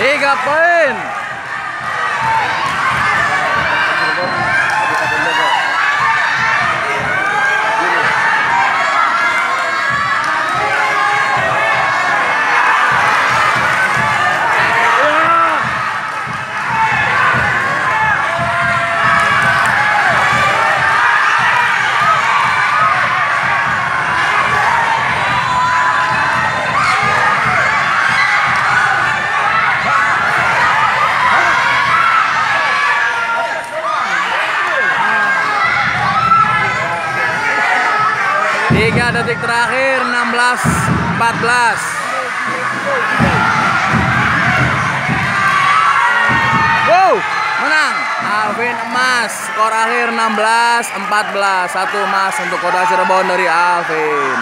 Mega Ballen! 3 detik terakhir 16 14 Wow menang. Alvin emas skor akhir 16 14 satu emas untuk Kota Cirebon dari Alvin.